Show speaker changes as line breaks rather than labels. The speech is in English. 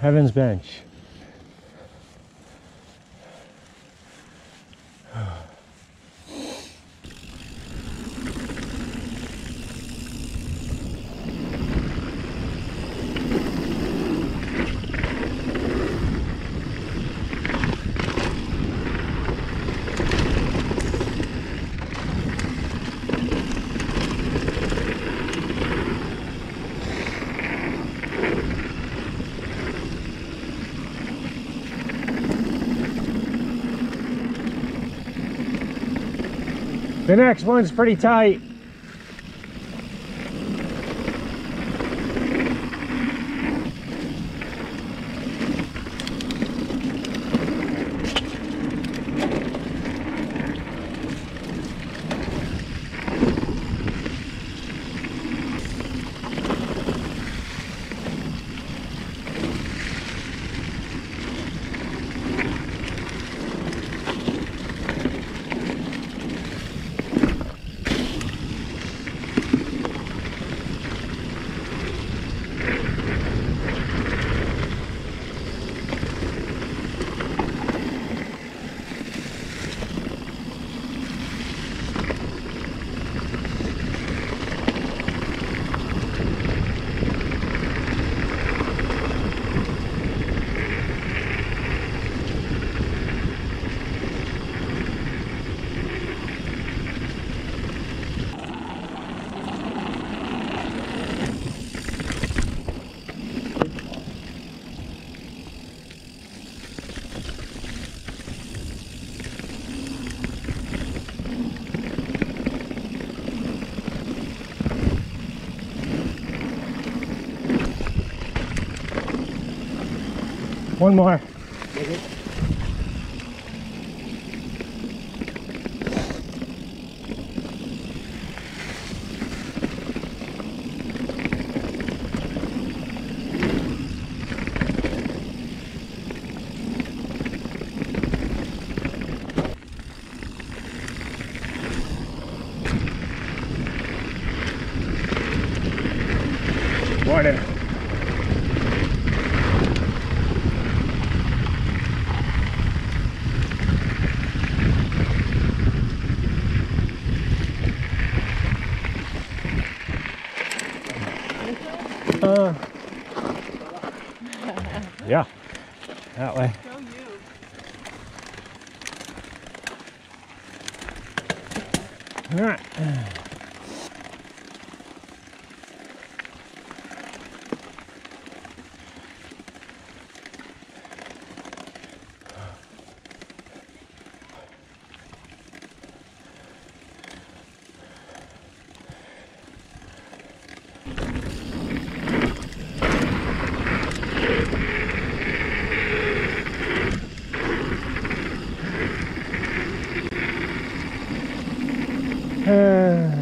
Heaven's Bench. The next one's pretty tight. One more. Morning. Uh, yeah, that way. All right. 嗯。